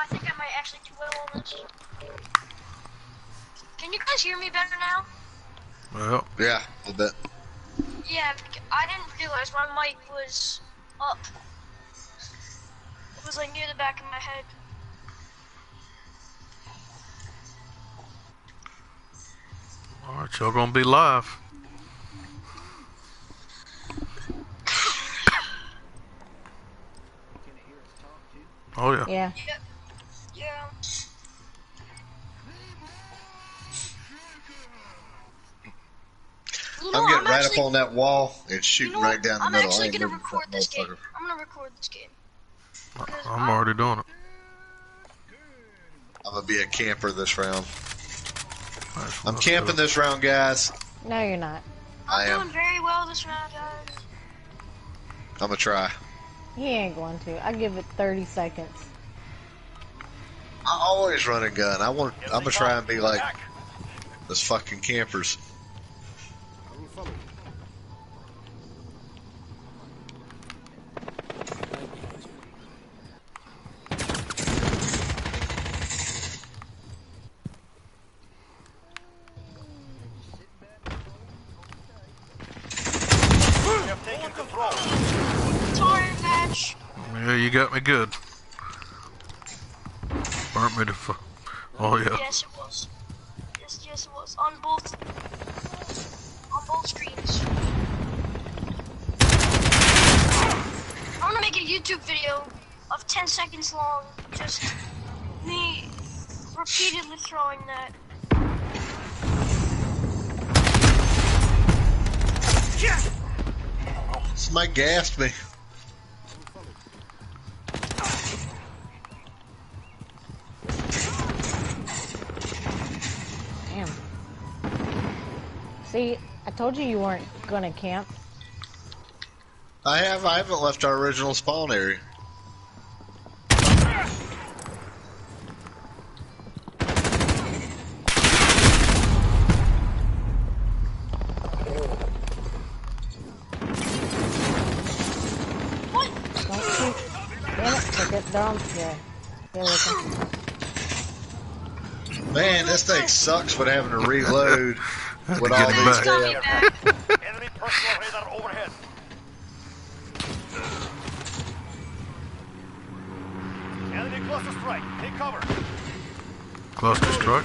I think I might actually do well on this. Can you guys hear me better now? Well, Yeah, a little bit. Yeah, I didn't realize my mic was up. It was like near the back of my head. alright, y'all gonna be live. Oh yeah. Yeah. Yeah. You know, I'm getting right actually, up on that wall and you shooting know right down the I'm middle. actually I ain't gonna moving record that this game. motherfucker. I'm gonna record this game. Uh, I'm already doing it. I'm gonna be a camper this round. That's I'm camping this round, guys. No, you're not. I'm I'm am. doing very well this round, guys. I'm gonna try. He ain't going to. I give it 30 seconds. I always run a gun. I want. I'm gonna try and be like those fucking campers. We have taken control. Sorry, match. Yeah, you got me good. Burnt me to fu- Oh yeah. Yes, it was. Yes, yes, it was. On both. On both screens. I'm gonna make a YouTube video of 10 seconds long. Just me repeatedly throwing that. Somebody gassed me. Told you you weren't gonna camp. I have. I haven't left our original spawn area. What? Don't shoot. Damn it. Look at, they're on, yeah. They're looking. Man, this thing sucks with having to reload with Get all back. these Got me damn. back. Enemy personal radar overhead. Enemy cluster strike. Take cover. Cluster strike.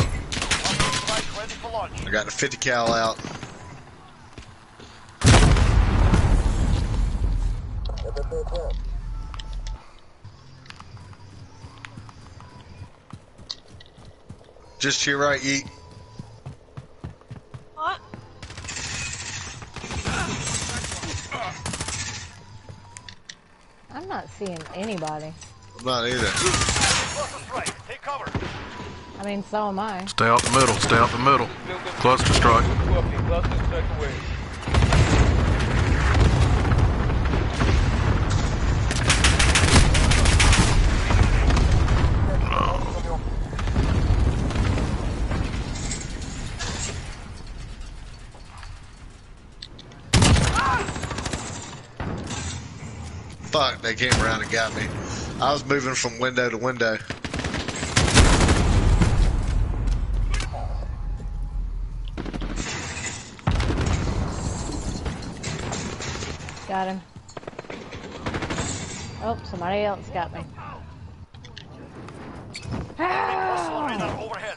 Strike ready for launch. I got the 50 cal out. Just to your right, Yeet. What? I'm not seeing anybody. I'm not either. Cluster strike. Take cover. I mean, so am I. Stay out the middle. Stay out the middle. Cluster strike. Fuck, they came around and got me. I was moving from window to window. Somebody else got me. Personal radar overhead.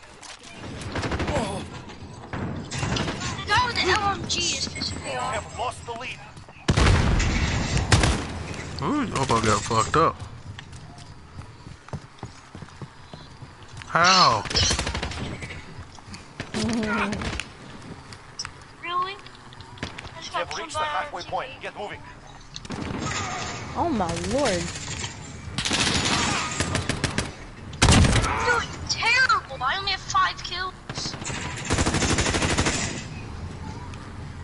The guy with the LMG is pissing me We off. have lost the lead. Ooh, y'all about got fucked up. How? Really? I just We got have reached the halfway point. Get moving. Oh my lord. Doing terrible. I only have five kills.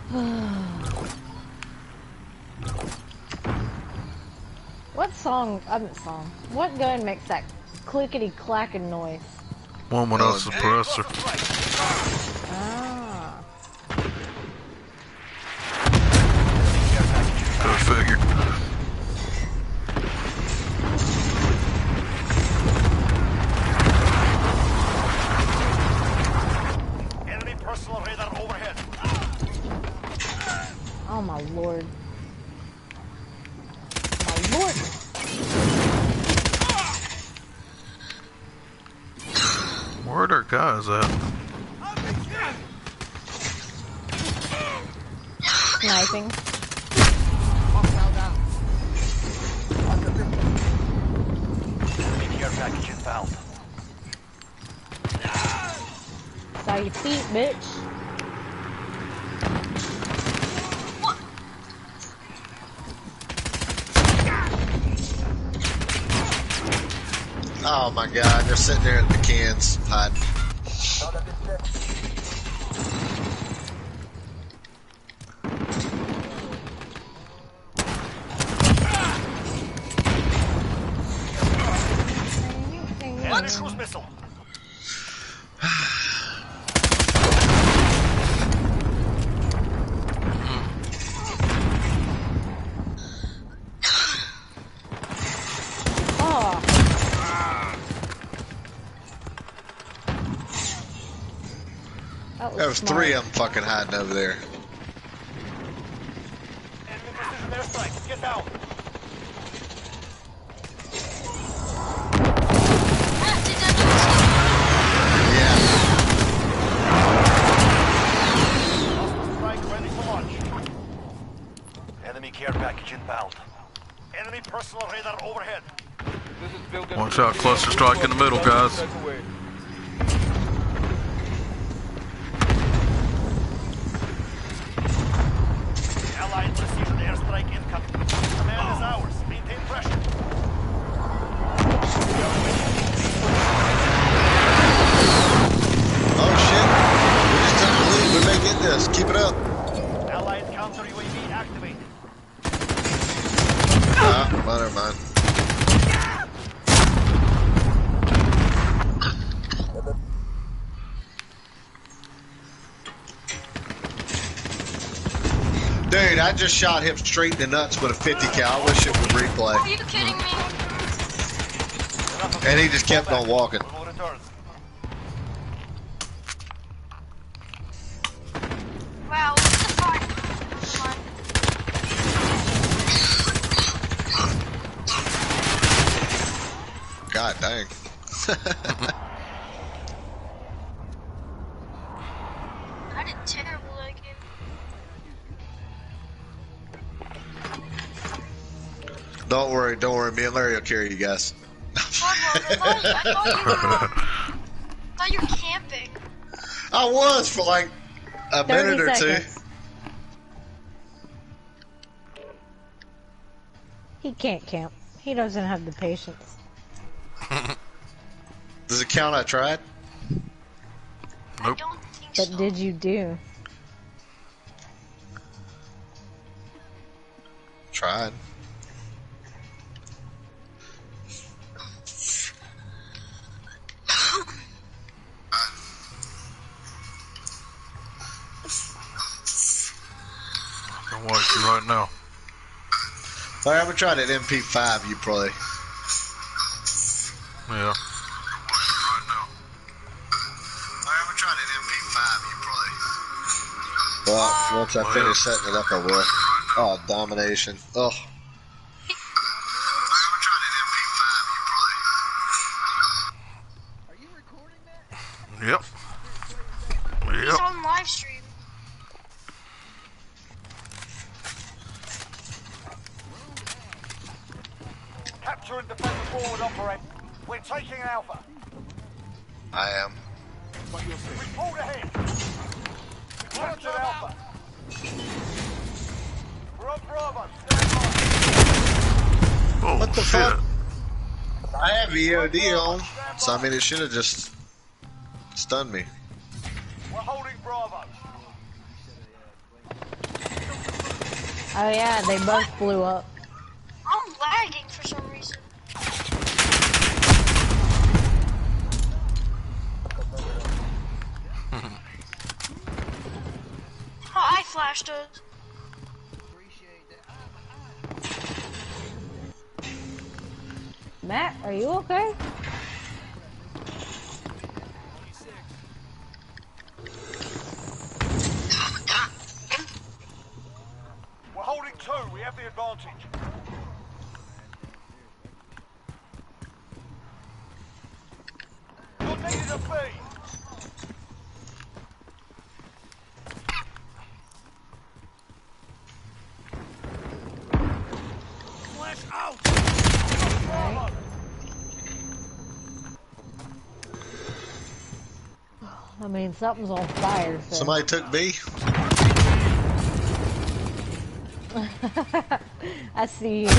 what song? Uh, I mean, song. What gun makes that clickety clacking noise? One without suppressor. Oh, sitting there in the cans hiding. Enemy cruise missile. Oh. That was, There was smart. three of them fucking hiding over there. Enemy precision airstrike. Get down. Ah, did that Yeah. Hostile strike ready for launch. Enemy care package inbound. Enemy personal radar overhead. One shot cluster strike in the middle, guys. Mind. Dude, I just shot him straight in the nuts with a 50 cal. I wish it would replay. Are you kidding me? And he just kept on walking. Me and Larry will carry you guys. Fuck, Mark, I thought, I thought you were, I thought you were camping. I was for like a minute or two. He can't camp. He doesn't have the patience. Does it count? I tried. I Nope. don't think But so. did you do? Tried. Watching right now. All right, I'm gonna try that MP5 you play. Yeah. Well, once I oh. finish setting it up, I will. Oh, domination. Oh. I mean, it should have just stunned me. We're holding Bravo. Oh yeah, they both blew up. I'm lagging for some reason. oh, I flashed it. Matt, are you okay? We're holding two. We have the advantage. You're needed a B. Flash out. Bravo. I mean, something's on fire. So. Somebody took B. I see you.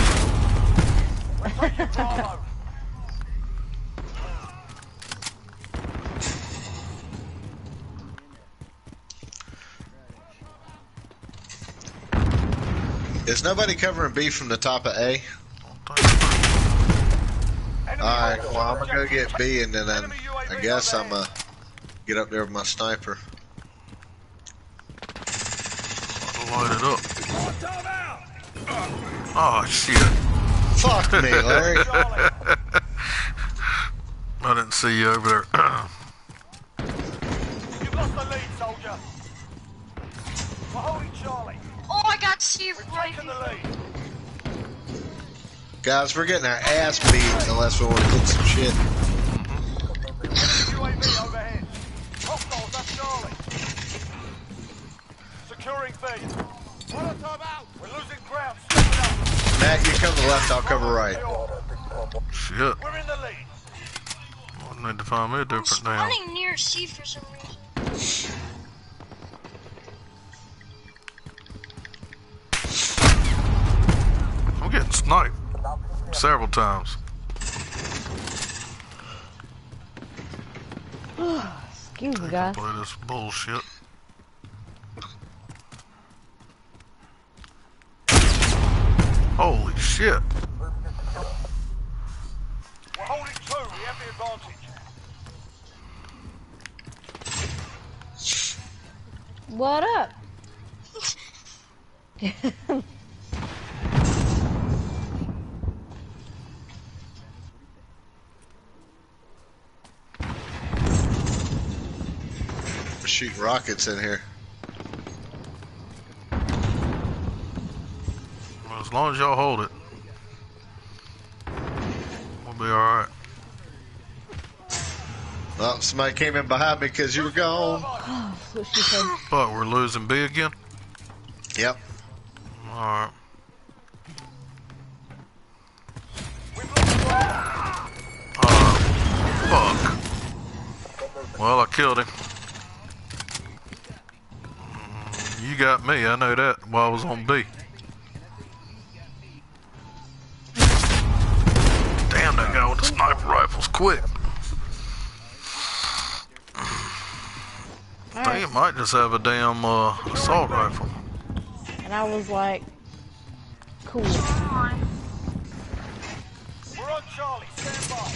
Is nobody covering B from the top of A? Alright, well, I'm gonna go get. B and then I'm, I guess I'm overhead. Gonna get up there with my sniper. Light it up. Oh shit. Fuck me, Larry. I didn't see you over there. You've lost the lead, soldier. We're holding Charlie. Oh, I got C We're right taking the lead. Guys, we're getting our ass beat unless we want to get some shit. Enemy UAV overhead. Hostiles, that's Charlie. Securing B. Molotov out. We're losing ground. Step it up. Matt, you cover left, I'll cover right. shit. We're in the lead. I need to find me a I'm different damn. spawning near C for some reason. I'm getting sniped several times. Excuse me, guys. Play this bullshit. Shit. We're holding two. We have the advantage. What up? We're shooting rockets in here. Well, as long as y'all hold it, we'll be alright. Oh, somebody came in behind me because you were gone. That's what she said. But we're losing B again? Yep. Alright. We've lost Bravo. Uh, fuck. Well, I killed him. Mm, You got me, I know that while I was on B. might just have a damn uh, assault rifle. And I was like, cool. We're on Charlie. Stand by.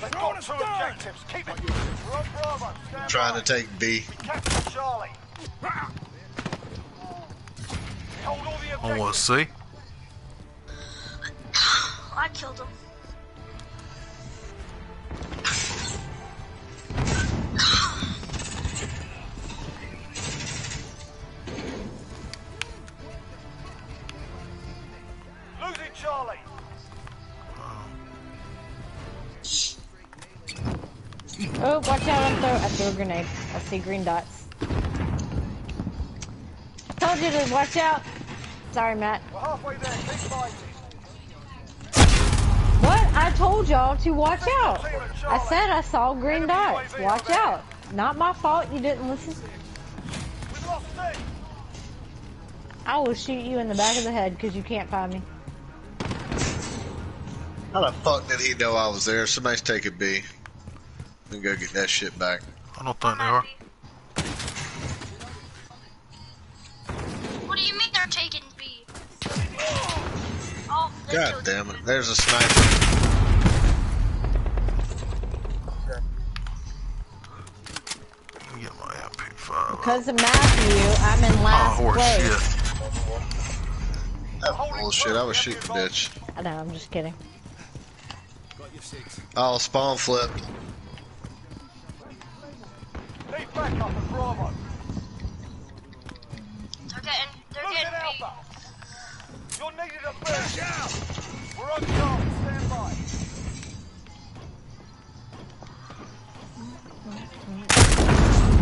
They've got two objectives. Keep it. We're on Bravo. Stand Trying by. to take B. Capture Charlie. We hold all the On what, objectives. C? I killed him. Grenade. I see green dots. Told you to watch out. Sorry, Matt. We're halfway there. Keep fighting. What? I told y'all to watch out. I said I saw green dots. Watch out. Not my fault you didn't listen. I will shoot you in the back of the head because you can't find me. How the fuck did he know I was there? Somebody's taking B. Let me go get that shit back. I don't think they are. What do you mean they're taking B? Oh, God damn it. There's a sniper. Get my MP5. Because of Matthew, I'm in Oh, last horse place. shit. Oh, that bullshit. I was shooting the bitch. I know, I'm just kidding. Oh, spawn flipped. Need backup at Bravo. They're getting, they're Losing getting beat. Alpha. You're needed at B. We're on guard. Stand by.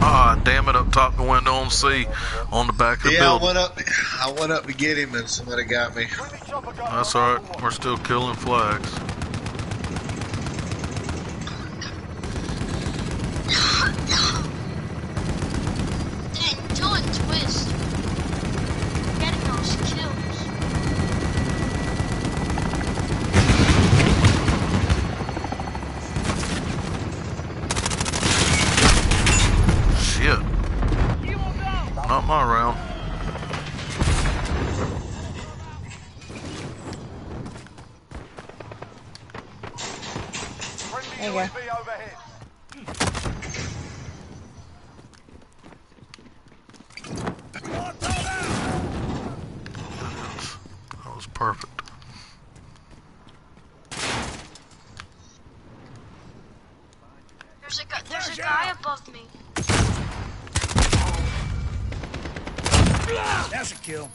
Ah, damn it, up top the window on C, on the back of the Yeah, I building. went up. I went up to get him, and somebody got me. Friendly chopper gun That's on alright, we're still killing flags. Dang, Dylan Twist. Getting those kills. Shit. Not my round. Friendly There you go. UAV overhead. That was perfect. There's a, gu- there's a guy above me. That's a kill.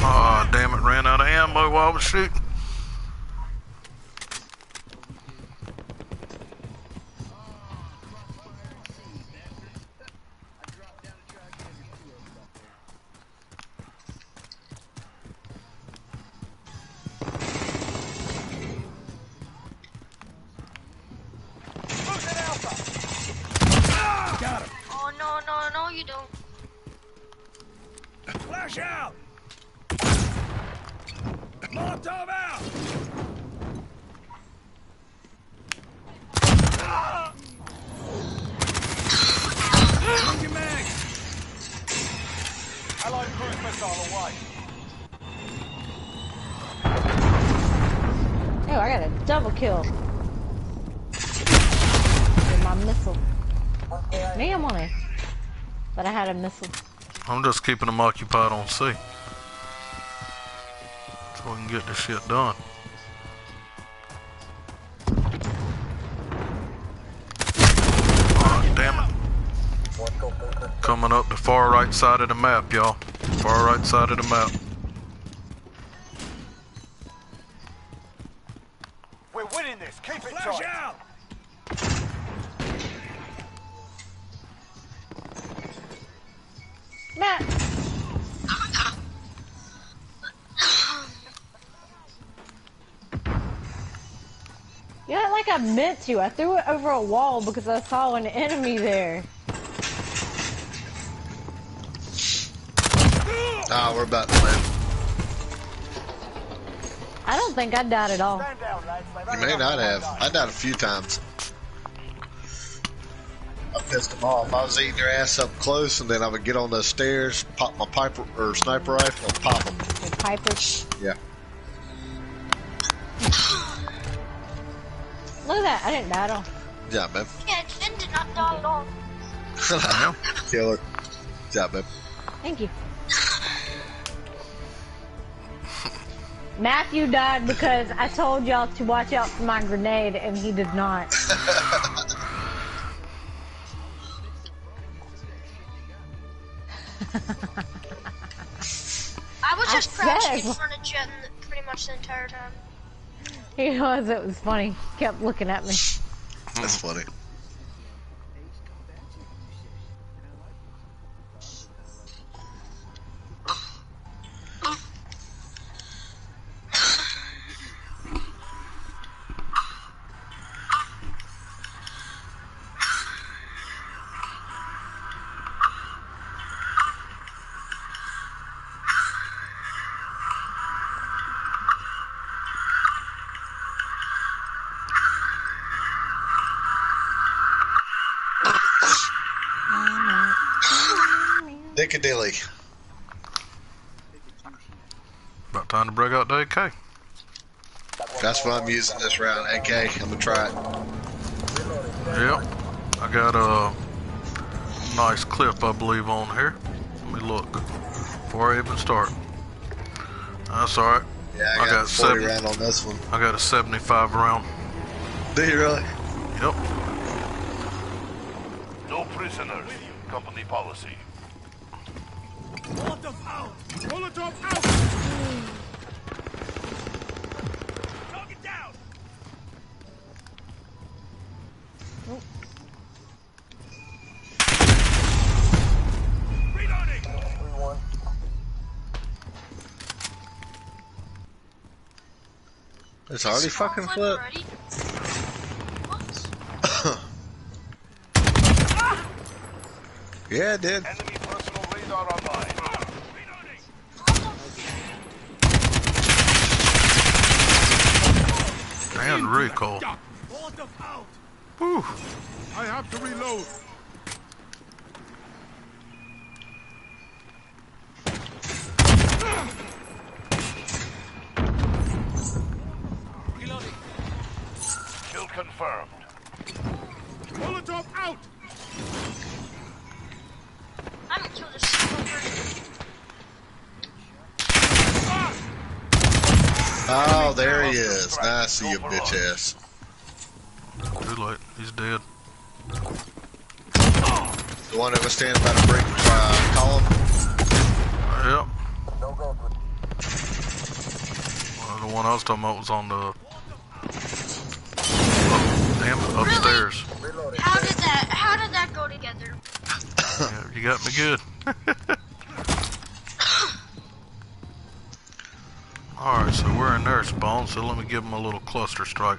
Ah, damn it, ran out of ammo while I was shooting. Keeping them occupied on C. So we can get this shit done. Damn it. Coming up the far right side of the map, y'all. Far right side of the map. We're winning this. Keep it Flash tight. out. Yeah, like I meant to. I threw it over a wall because I saw an enemy there. Ah, we're about to win. I don't think I died at all. Stand down, lads. They've You may not have. I died a few times. I pissed them off. I was eating their ass up close, and then I would get on the stairs, pop my piper or sniper rifle, and pop them. The Piper. Yeah. Look at that. I didn't die at all. Yeah, man. Yeah, Jen did not die at all. Killer. Yeah, man. Thank you. Matthew died because I told y'all to watch out for my grenade and he did not. I was I just crouching in said- front of Jen pretty much the entire time. He was, it was funny. Kept looking at me. That's funny. Piccadilly. About time to break out the AK. That's what I'm using this round. AK. I'm gonna try it. Yep. I got a nice clip, I believe, on here. Let me look before I even start. That's alright. Yeah, I I got, got 40 seven. round on this one. I got a 75 round. Do you really? Yep. No prisoners. Company policy. Molotov out! Molotov out! Target down! Reloading! It's already fucking flipped. What? Yeah, it did. Enemy personal radar online. Reloading! And recoil. Duck! Molotov out! Whew. I have to reload! Reloading! Kill confirmed. Molotov out! I haven't killed a single person. Oh, there he is. Now I see you, bitch ass. Too late. He's dead. The one that was standing by the brick uh, column. Yep. Well, the one I was talking about was on the. Oh, damn it, upstairs. How did that? How did that go together? Yeah, you got me good. in their spawn, so let me give them a little cluster strike.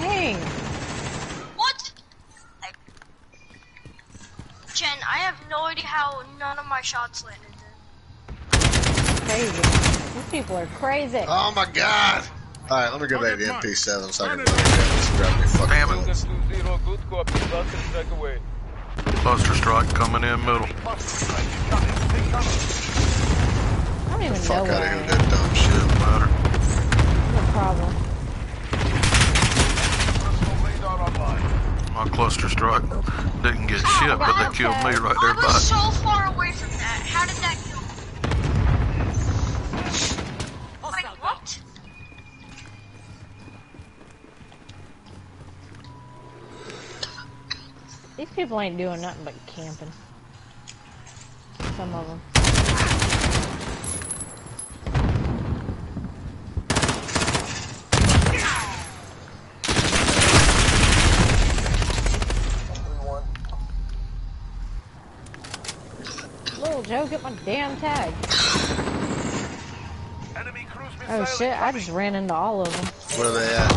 Dang. What? I... Jen, I have no idea how none of my shots landed. Crazy. These people are crazy. Oh my god! Alright, let me go back to the MP7 so I can grab this grab me fucking Damn it. bullets. Zero, good copy. Cluster strike away. Cluster strike coming in middle. I don't even know Fuck where out of here with that dumb shit. Matter. No problem. Personal radar online. My cluster strike didn't get oh, shit, but they killed me right there I by was so far away from that. How did that kill me? Wait, what? These people ain't doing nothing but camping. Some of them. Little Joe, get my damn tag. Enemy Oh shit, I just ran into all of them. Where are they at?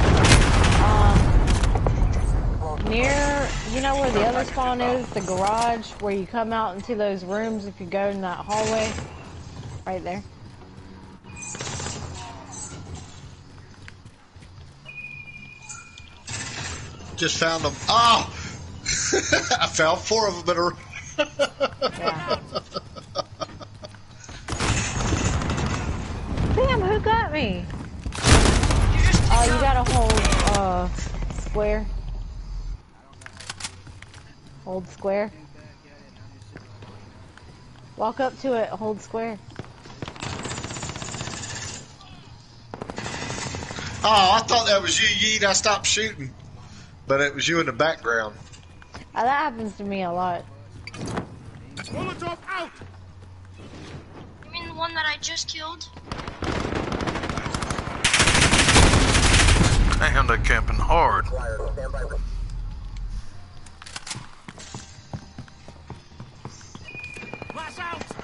Um, near, you know where the other spawn is? The garage, where you come out into those rooms if you go in that hallway? Right there. Just found them. Oh! I found four of them in a row. me? You Oh, picked you gotta hold, uh, square. Hold square. Walk up to it, hold square. Oh, I thought that was you, Yeet. I stopped shooting. But it was you in the background. Uh, that happens to me a lot. Molotov out! You mean the one that I just killed? Damn, they camping hard. Out!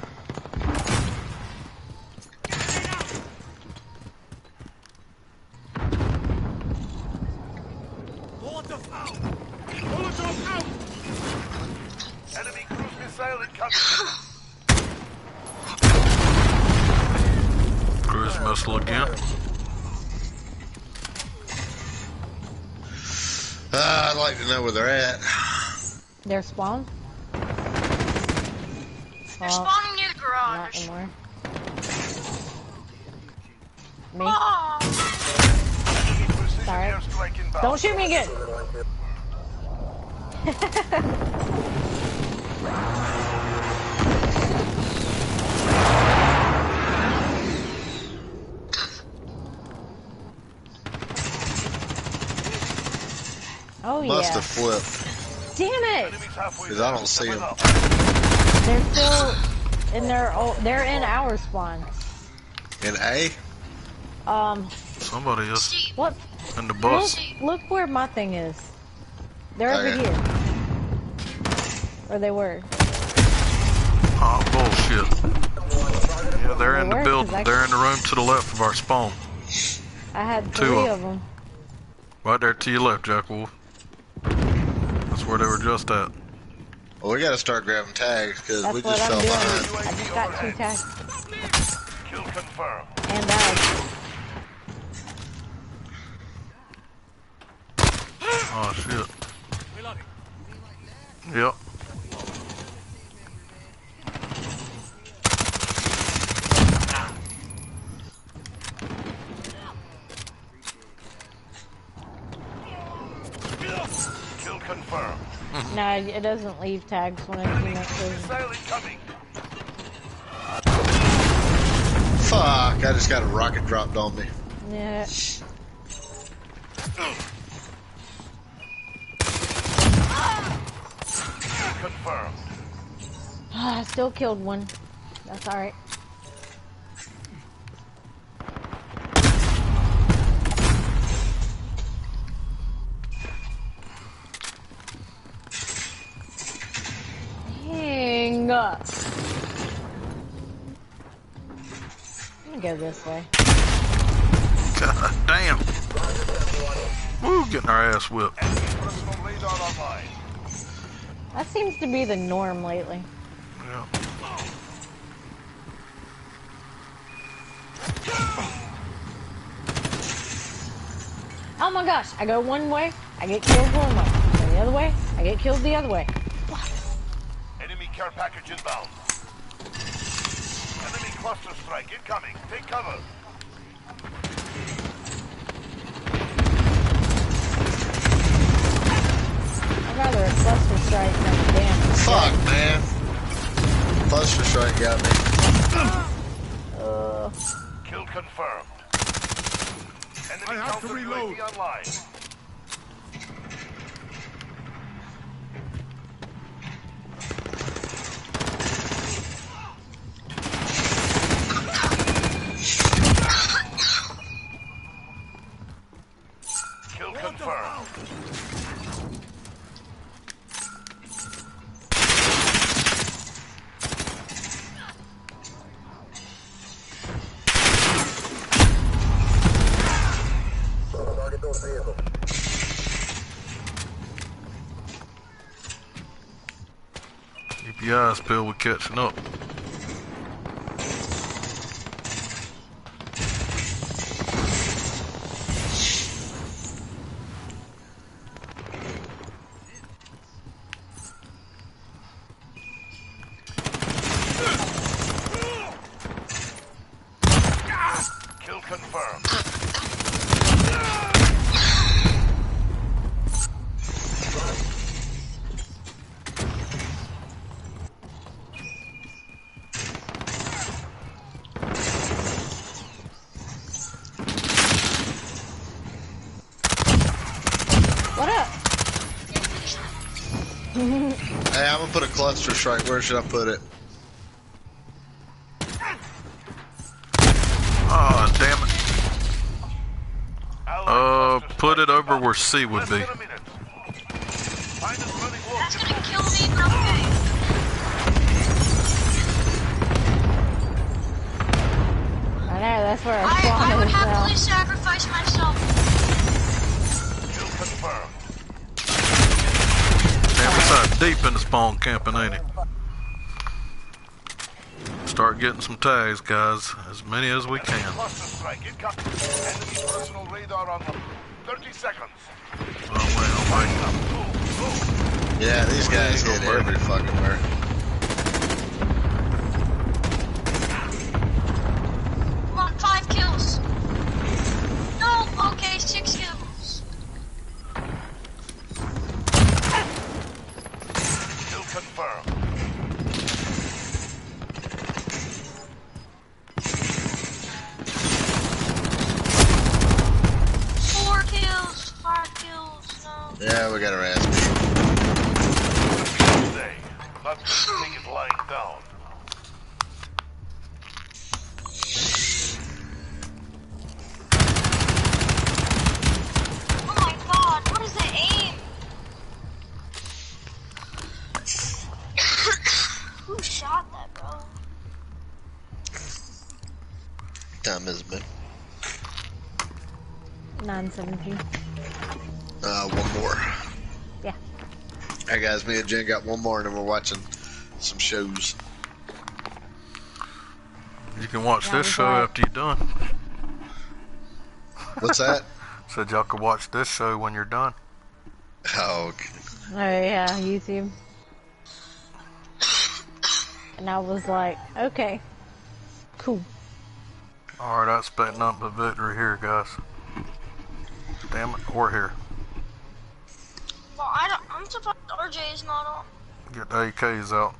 To know where they're at. Their spawn? They're Well, spawning near the Not garage. anymore. Me? Oh, Sorry. Don't shoot me again! Oh Must yeah. have flipped. Damn it! Enemies halfway 'Cause I don't see them. They're still in their oh, they're in our spawn. In A? Um, Somebody else. what? in the Look, bus. look where my thing is. They're over Okay. here. Or they were. Oh, bullshit. Yeah, they're in the were, building. 'cause I- They're in the room to the left of our spawn. I had Two three of of them. Right there to your left, Jack Wolf. That's where they were just at. Well, we gotta start grabbing tags because That's we what just I'm fell doing. behind. I just got two tags Kill confirmed. and bags. Oh shit. Yep. Kill confirmed. No, it doesn't leave tags when it's in that prison. Missile incoming. Fuck, I just got a rocket dropped on me. Yeah. Kill confirmed. Ah, I still killed one. That's alright. Go this way. God damn. Woo, getting our ass whipped. Enemy personal radar online. That seems to be the norm lately. Yeah. Oh my gosh, I go one way, I get killed one way. Go the other way, I get killed the other way. Enemy care package inbound. Enemy cluster strike incoming. Take cover. I'd rather a cluster strike than a damn. Fuck, man. Cluster strike got me. Uh, Kill confirmed. Enemy I have to reload. Online. Eyes peeled, we're catching up. Cluster strike. Where should I put it? Oh, damn it. Uh, put it over where C would be. than a minute. Find us running low. that's gonna kill me, but okay. I know, that's where our I, spawn I would is happily sacrifice myself. Damn, it's out deep in the spawn camping, ain't it? Start getting some tags, guys. As many as we can. Cluster strike incoming. Enemy personal radar on them. 30 seconds. Oh, well, wait. Yeah, these guys hit every fucking where. Time has it been? 917. Uh, one more. Yeah. Hey guys, me and Jen got one more, and then we're watching some shows. You can watch Yeah, this show got- after you're done. What's that? Said y'all could watch this show when you're done. Oh, okay. Oh yeah, YouTube. And I was like, okay, cool. Alright, I expect nothing but victory here, guys. Damn it, we're here. Well, I don't, I'm surprised RJ is not on. Get the AKs out.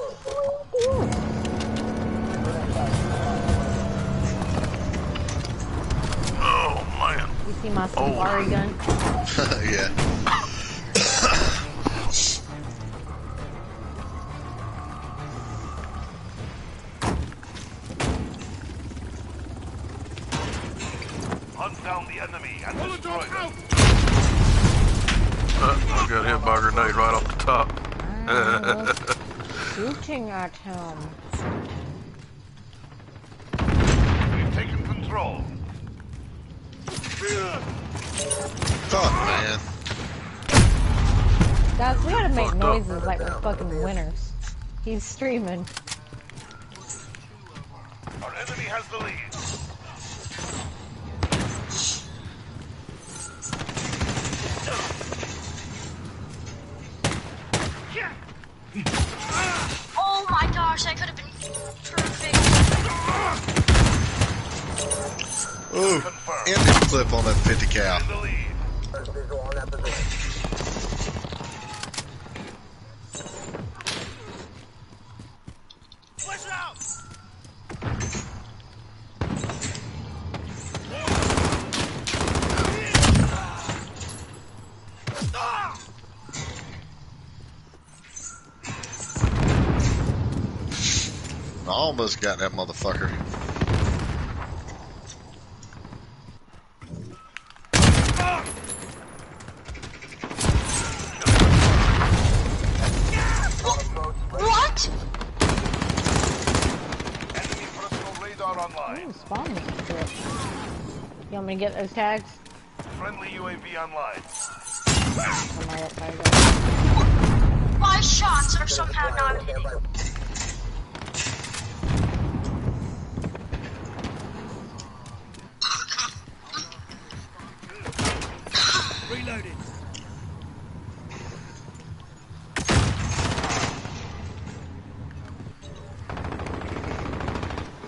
Oh man. You see my safari gun? yeah. Hunt down the enemy and destroy them. Uh, I got hit by a grenade right off the top. I shooting at him. We've taken control. Fuck, man. Guys, we gotta make Fucked up. noises like we're fucking winners. He's streaming. It out! I almost got that motherfucker. What? Enemy personal radar online. Ooh, spawn me shit. You want me to get those tags? Friendly UAV online. Somebody up there. My shots are somehow not hitting. Reloading.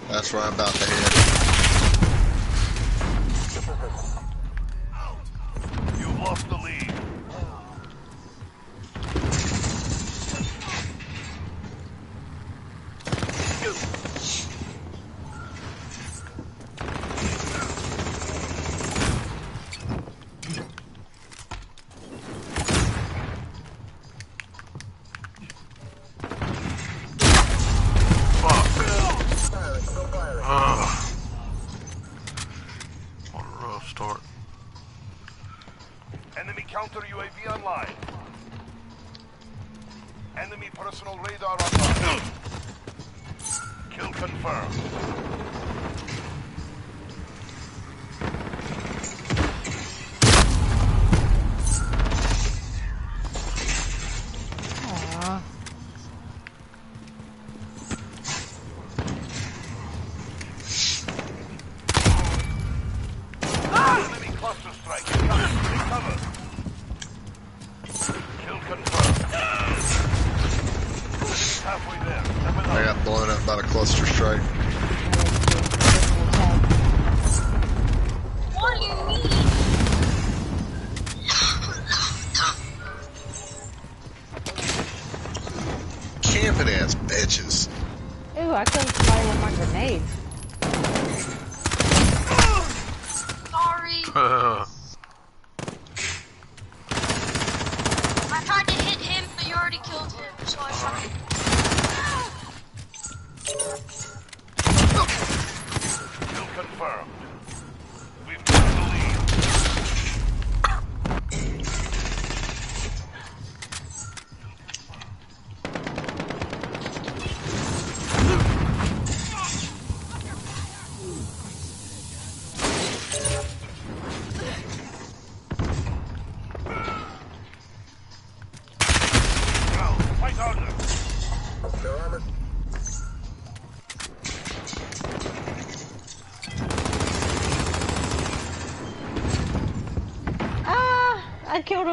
That's right about camping ass bitches. Ooh, I killed somebody with my grenade. Sorry. I tried to hit him, but you already killed him, so I tried. Kill confirmed.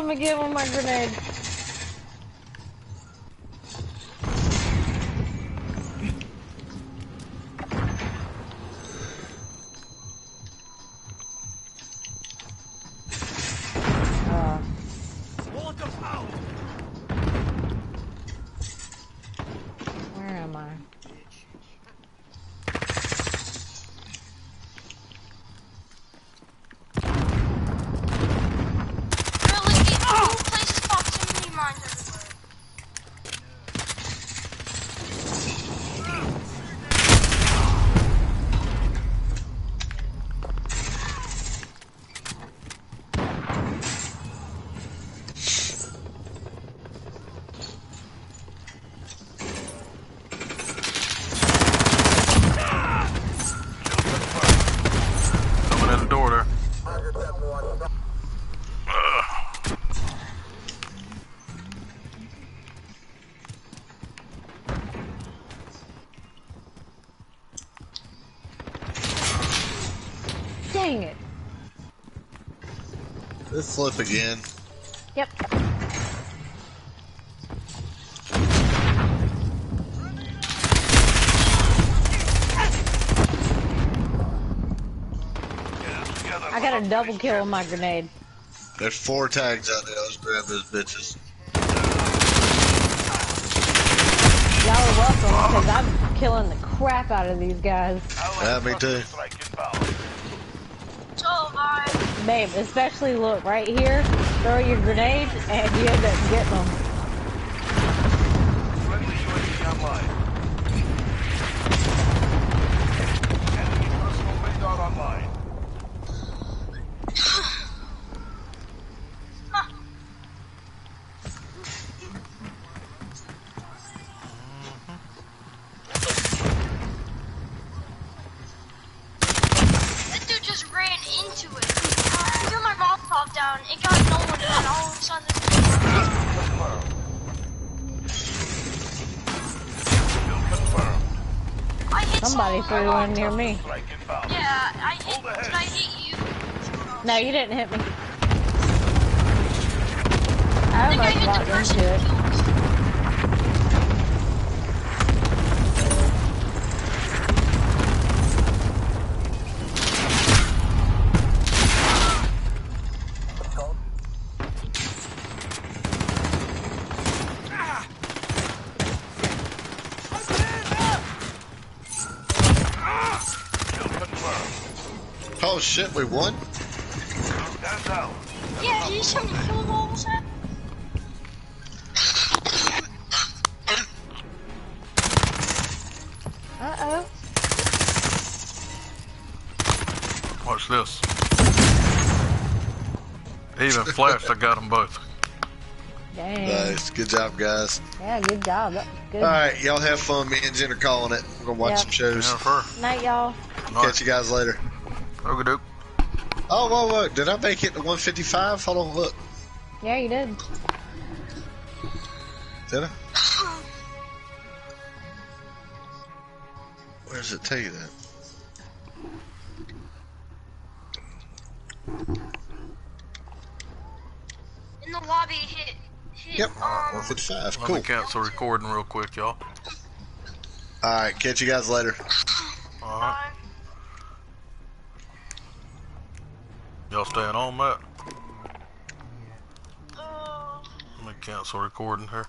I killed him my grenade. Flip again. Yep. Get it together. I got a double kill with my grenade. There's four tags out there. Let's grab those bitches. Y'all are welcome, because I'm killing the crap out of these guys. Yeah, me too. Strike inbound. So I. Babe, especially look, right here, throw your grenade, and you end up getting them. Friendly UAV online. Enemy personal radar online. That dude just ran into it. I threw my Molotov down. It got no one, and then all of a sudden, Confirmed. Kill confirmed. I hit Somebody someone threw with my one near me. Yeah, I hit. Did I hit you? No, you didn't hit me. I I think I almost hit the walked person into it. who killed us. Kill confirmed. Oh shit, we won? Stand down. Yeah, did you see how many kills all of us? Uh-oh. Watch this. Even flashed, I got them both. Dang. Nice. Good job, guys. Yeah, good job. Good. Alright, y'all have fun. Me and Jen are calling it. We're gonna watch Yep. some shows. Jennifer. Night, y'all. Catch you guys later. Okay, doke. Oh, whoa, whoa. Did I make it to 155? Hold on, look. Yeah, you did. Did I? Where does it tell you that? In the lobby, hit. hit Yep, um, 155. Let Cool. me cancel recording real quick, y'all. Alright, catch you guys later. Alright. Y'all staying on that? uh, Let me cancel recording here.